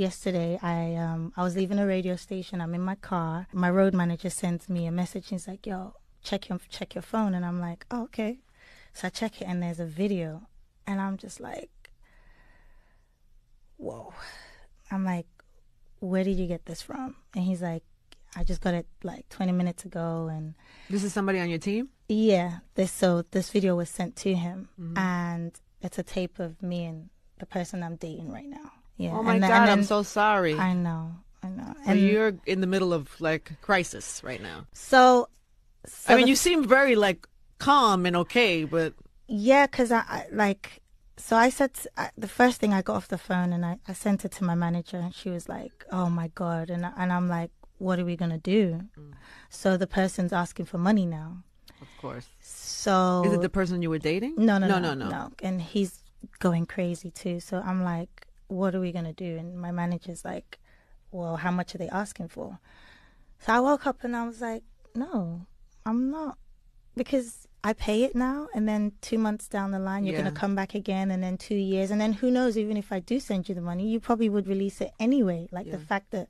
yesterday I um I was leaving a radio station. I'm in my car. My road manager sends me a message. He's like, "Yo, check your check your phone." And I'm like, "Oh, okay." So I check it, and there's a video, and I'm just like, "Whoa!" I'm like, "Where did you get this from?" And he's like, "I just got it like 20 minutes ago." And This is somebody on your team? yeah, this so this video was sent to him, Mm-hmm. and it's a tape of me and the person I'm dating right now. Yeah. Oh my and then- God, and I'm so sorry. I know, I know. so you're in the middle of like crisis right now. so, so I mean, the- you seem very like calm and okay, but yeah, because I, I like. So I said I, the first thing I got off the phone and I, I sent it to my manager and she was like, "Oh my god!" and and I'm like, "What are we gonna do?" Mm. So the person's asking for money now. of course. So Is it the person you were dating? No, No, no, no, no, no, no. And he's going crazy too. So I'm like, what are we gonna do? And my manager's like, well, how much are they asking for? So I woke up and I was like, no, I'm not, because I pay it now, and then two months down the line, you're Yeah. gonna come back again, and then two years, and then who knows? Even if I do send you the money, you probably would release it anyway. Like the fact that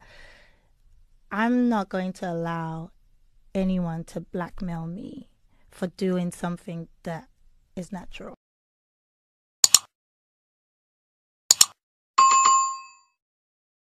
I'm not going to allow anyone to blackmail me for doing something that is natural.